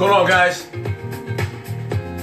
going on, guys?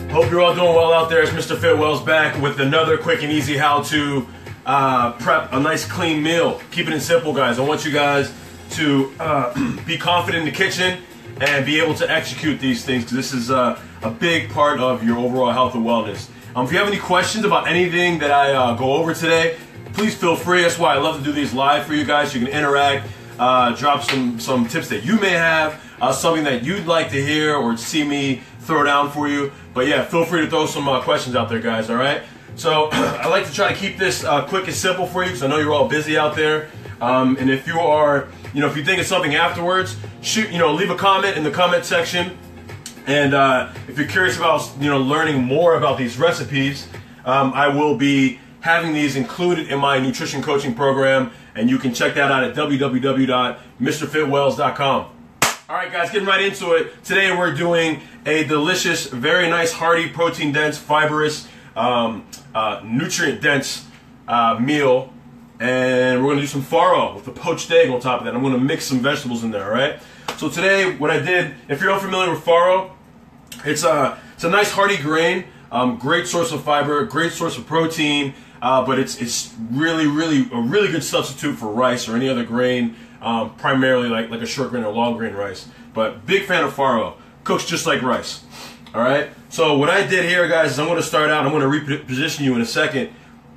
Hope you're all doing well out there. It's Mr. Fitwell's back with another quick and easy how to uh, prep a nice clean meal. Keeping it simple, guys. I want you guys to uh, be confident in the kitchen and be able to execute these things because this is uh, a big part of your overall health and wellness. Um, if you have any questions about anything that I uh, go over today, please feel free. That's why I love to do these live for you guys. You can interact, uh, drop some, some tips that you may have, uh, something that you'd like to hear or see me throw down for you. But yeah, feel free to throw some uh, questions out there, guys, all right? So I like to try to keep this uh, quick and simple for you because I know you're all busy out there. Um, and if you are, you know, if you think of something afterwards, shoot, you know, leave a comment in the comment section and uh, if you're curious about you know learning more about these recipes, um, I will be having these included in my nutrition coaching program, and you can check that out at www.mrfitwells.com. All right, guys, getting right into it. Today we're doing a delicious, very nice, hearty, protein-dense, fibrous, um, uh, nutrient-dense uh, meal, and we're gonna do some farro with a poached egg on top of that. I'm gonna mix some vegetables in there. All right. So today, what I did, if you're unfamiliar with farro, it's a it's a nice hearty grain, um, great source of fiber, great source of protein, uh, but it's it's really really a really good substitute for rice or any other grain, um, primarily like like a short grain or long grain rice. But big fan of farro. Cooks just like rice. All right. So what I did here, guys, is I'm going to start out. I'm going to reposition you in a second,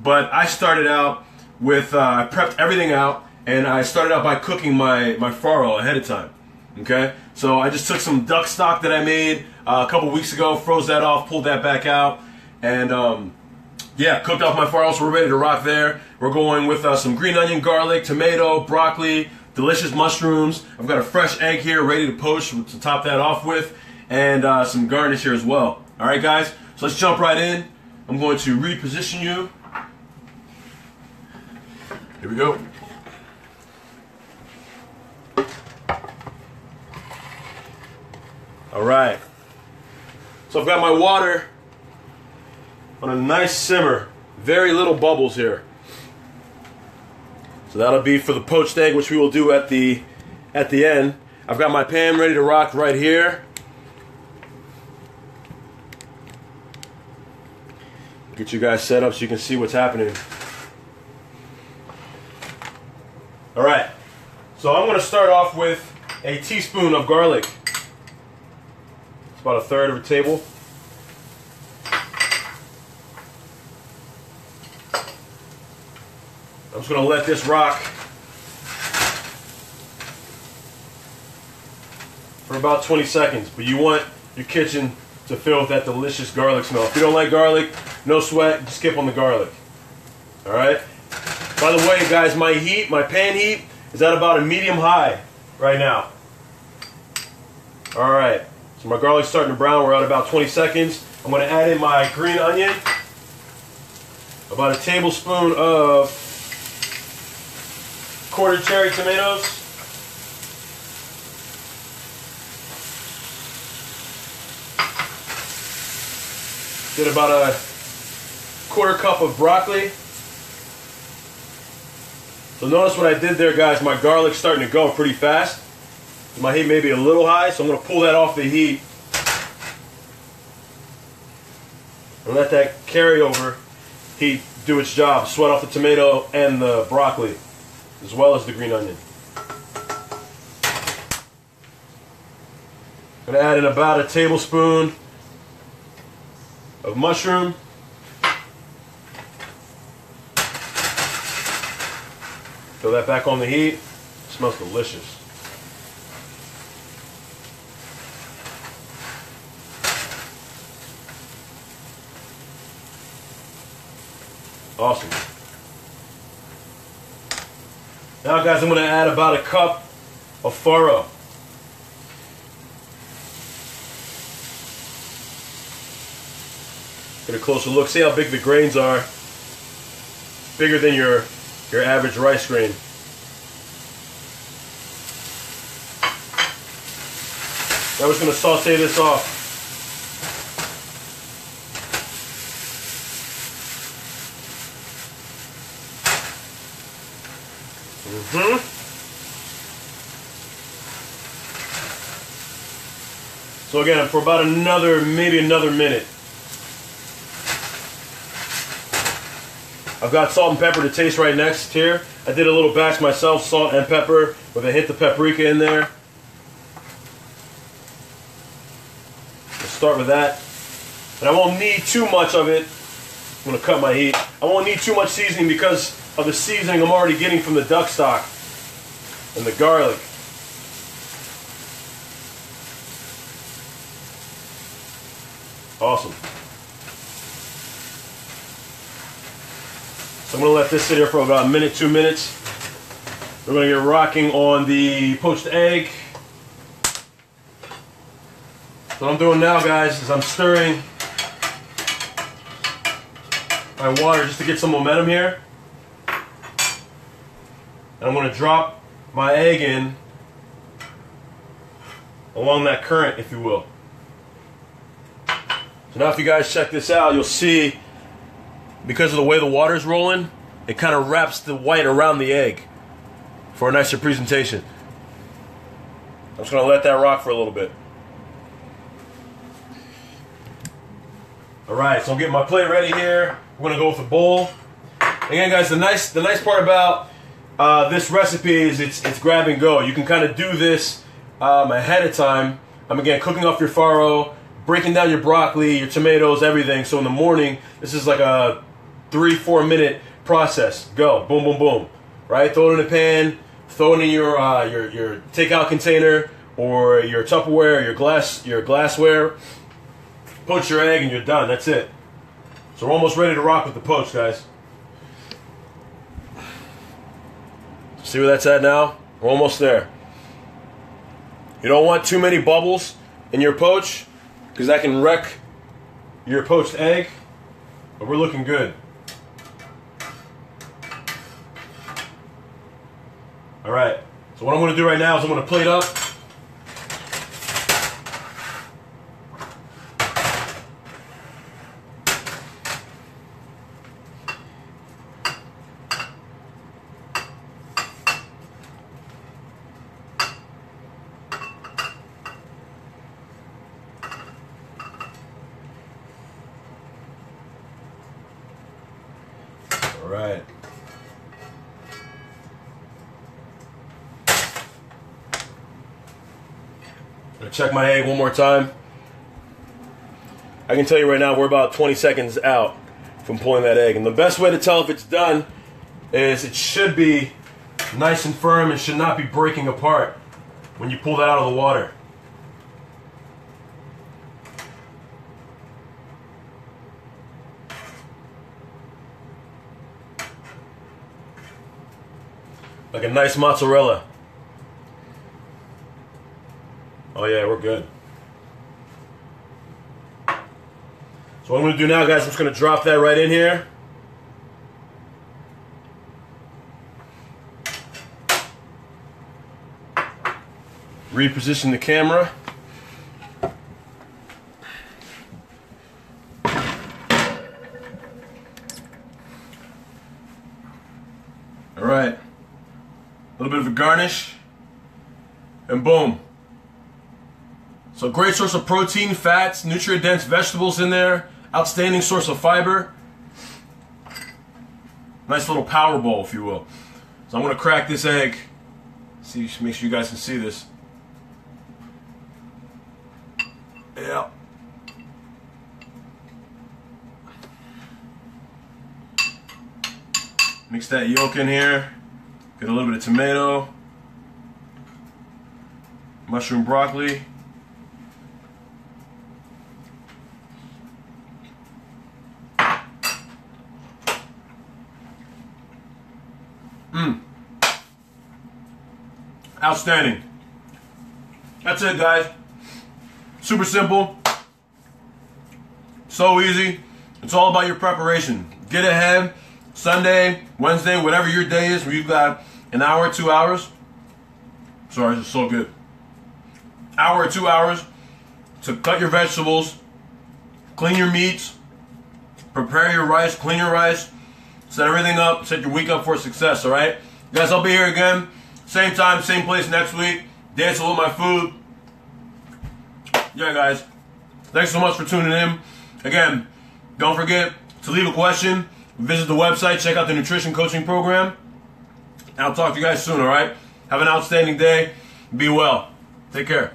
but I started out with uh, I prepped everything out, and I started out by cooking my my farro ahead of time. Okay, so I just took some duck stock that I made uh, a couple weeks ago, froze that off, pulled that back out, and um, yeah, cooked off my farro, so we're ready to rock there. We're going with uh, some green onion, garlic, tomato, broccoli, delicious mushrooms. I've got a fresh egg here ready to poach to top that off with, and uh, some garnish here as well. All right, guys, so let's jump right in. I'm going to reposition you. Here we go. All right. So I've got my water on a nice simmer. Very little bubbles here. So that'll be for the poached egg, which we will do at the at the end. I've got my pan ready to rock right here. Get you guys set up so you can see what's happening. All right. So I'm to start off with a teaspoon of garlic. It's about a third of a table. Going to let this rock for about 20 seconds. But you want your kitchen to fill with that delicious garlic smell. If you don't like garlic, no sweat, skip on the garlic. All right? By the way, guys, my heat, my pan heat, is at about a medium high right now. All right. So my garlic's starting to brown. We're at about 20 seconds. I'm going to add in my green onion. About a tablespoon of quarter cherry tomatoes. Did about a quarter cup of broccoli. So notice what I did there, guys. My garlic's starting to go pretty fast. My heat may be a little high, so I'm going to pull that off the heat. And let that carryover heat do its job. Sweat off the tomato and the broccoli, as well as the green onion. I'm going to add in about a tablespoon of mushroom. Throw that back on the heat. It smells delicious. Awesome. Now guys, I'm going to add about a cup of farro. Get a closer look. See how big the grains are. Bigger than your, your average rice grain. Now we're just going to saute this off. So again, for about another, maybe another minute. I've got salt and pepper to taste right next here. I did a little batch myself, salt and pepper with a hint of paprika in there. Let's start with that. And I won't need too much of it. I'm gonna cut my heat. I won't need too much seasoning because of the seasoning I'm already getting from the duck stock and the garlic. Awesome. So I'm gonna let this sit here for about a minute, two minutes. We're gonna get rocking on the poached egg. So what I'm doing now, guys, is I'm stirring my water just to get some momentum here. And I'm gonna drop my egg in along that current, if you will. So now if you guys check this out, you'll see because of the way the water's rolling, it kind of wraps the white around the egg for a nicer presentation. I'm just gonna let that rock for a little bit. All right, so I'm getting my plate ready here. We're gonna go with a bowl. Again, guys, the nice the nice part about uh, this recipe is it's it's grab and go. You can kind of do this um, ahead of time. I'm again cooking off your farro, breaking down your broccoli, your tomatoes, everything. So in the morning, this is like a three four minute process. Go, boom, boom, boom. Right, throw it in a pan, throw it in your uh, your your takeout container or your Tupperware, your glass your glassware. Poach your egg and you're done. That's it. So we're almost ready to rock with the poach, guys. See where that's at now? We're almost there. You don't want too many bubbles in your poach because that can wreck your poached egg. But we're looking good. All right. So what I'm to do right now is I'm to plate up right. Gonna check my egg one more time. I can tell you right now we're about 20 seconds out from pulling that egg. And the best way to tell if it's done is it should be nice and firm and should not be breaking apart when you pull that out of the water. Like a nice mozzarella. Oh yeah, we're good. So what I'm going to do now, guys, I'm just going to drop that right in here. Reposition the camera. All right little bit of a garnish, and boom. So great source of protein, fats, nutrient-dense vegetables in there, outstanding source of fiber. Nice little power bowl, if you will. So I'm gonna crack this egg. See, make sure you guys can see this. Yeah. Mix that yolk in here. Get a little bit of tomato, mushroom broccoli. Mmm. Outstanding. That's it, guys. Super simple. So easy. It's all about your preparation. Get ahead. Sunday, Wednesday, whatever your day is, where you've got an hour, two hours. Sorry, it's so good. Hour or two hours to cut your vegetables, clean your meats, prepare your rice, clean your rice, set everything up, set your week up for success, all right? Guys, I'll be here again. Same time, same place next week. Dancing with my food. yeah, guys, thanks so much for tuning in. Again, don't forget to leave a question, visit the website, check out the nutrition coaching program. And I'll talk to you guys soon, all right? Have an outstanding day. Be well. Take care.